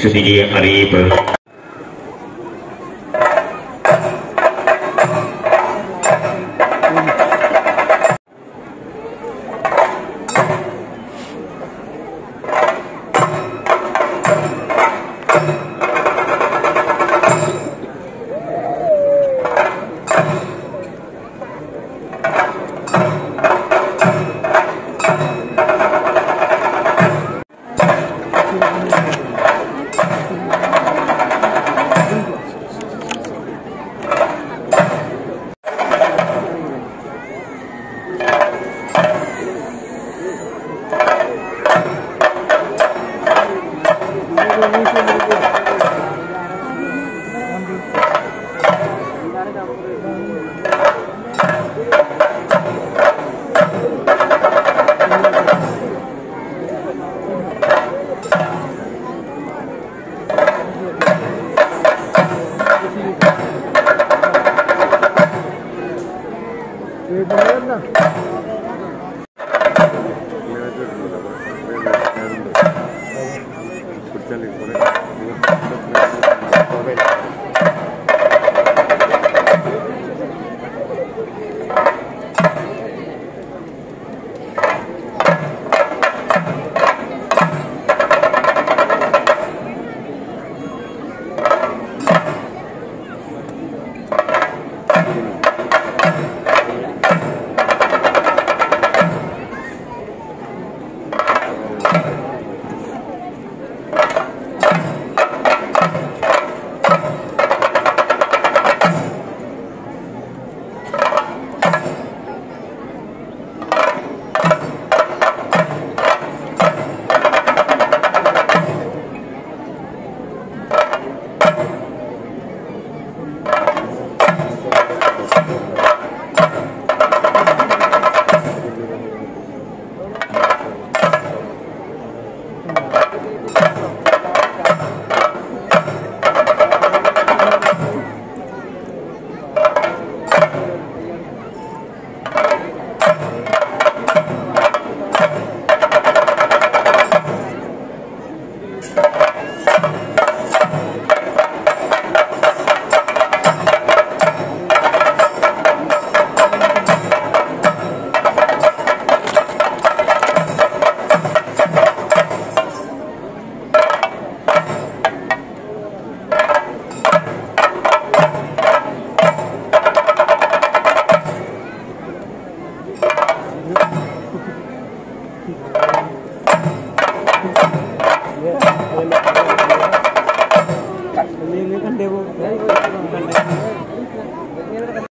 sedikit kali